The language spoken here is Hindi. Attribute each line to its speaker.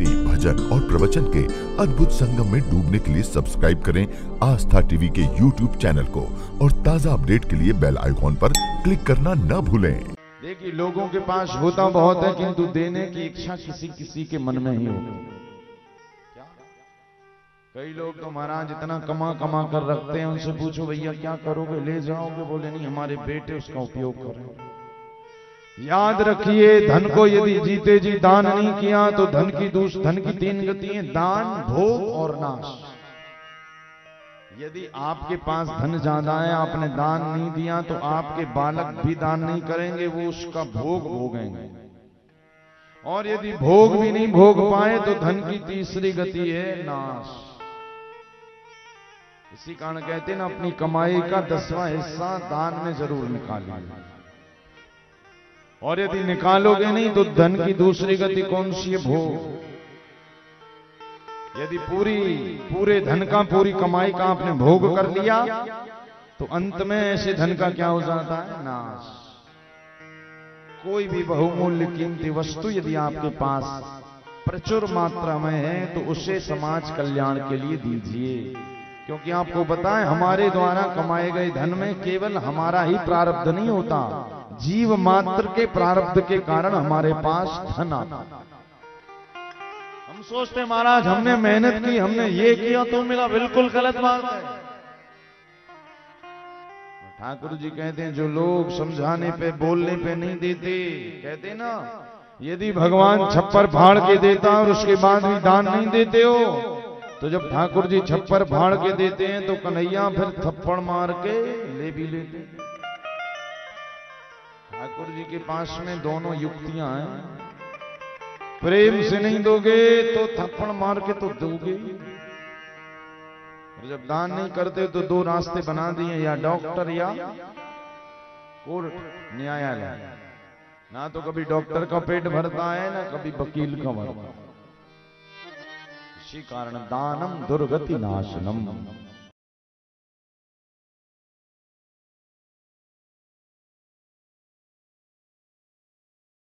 Speaker 1: भक्ति भजन और प्रवचन के अद्भुत संगम में डूबने के लिए सब्सक्राइब करें आस्था टीवी के यूट्यूब चैनल को और ताज़ा अपडेट के लिए बेल आइकॉन पर क्लिक करना न भूलें।
Speaker 2: देखिए, लोगों के पास होता बहुत है, किंतु देने की इच्छा किसी किसी के मन में ही होती है। कई लोग तो महाराज इतना कमा कमा कर रखते हैं, उनसे पूछो, भैया, क्या करोगे? ले जाओगे? बोले, नहीं, हमारे बेटे उसका उपयोग करें याद रखिए धन को यदि जीते जी दान नहीं किया तो धन की दूस धन की तीन गति है दान भोग और नाश। यदि आपके पास धन ज़्यादा है आपने दान नहीं दिया तो आपके बालक भी दान नहीं करेंगे वो उसका भोग भोगेंगे। और यदि भोग भी नहीं भोग पाए तो धन की तीसरी गति है नाश। इसी कारण कहते हैं ना अपनी कमाई का दसवां हिस्सा दान में ज़रूर निकालिए। और यदि निकालोगे नहीं तो धन की दूसरी गति कौन सी है? भोग। यदि पूरी, पूरे धन का, पूरी कमाई का आपने भोग कर लिया तो अंत में ऐसे धन का क्या हो जाता है? नाश। कोई भी बहुमूल्य कीमती वस्तु यदि आपके पास प्रचुर मात्रा में है तो उसे समाज कल्याण के लिए दीजिए। क्योंकि आपको बताएँ हमारे द्वारा कमाए गए धन में केवल हमारा ही प्रारब्ध नहीं होता। जीव मात्र के प्रारब्ध के कारण हमारे पास धन आता। हम सोचते, महाराज, हमने मेहनत की, हमने ये किया तो मिला बिल्कुल गलत बात है। ठाकुर जी कहते हैं, जो लोग समझाने पे, बोलने पे नहीं देते, कहते ना, यदि भगवान छप्पर फाड़ के देता और उसके बाद भी दान नहीं देते हो तो जब ठाकुर जी छप्पर फाड़ के देते हैं तो कन्हैया फिर थप्पड़ मार के ले भी लेते ठाकुर जी के पास में दोनों युक्तियाँ हैं। प्रेम से नहीं दोगे तो थप्पड़ मार के तो दोगे। और जब दान नहीं करते तो दो रास्ते बना दिए या डॉक्टर या कोर्ट न्यायालय। ना तो कभी डॉक्टर का पेट भरता है ना कभी वकील का भरता है। इसी कारण दानम दुर्गति नाशनम।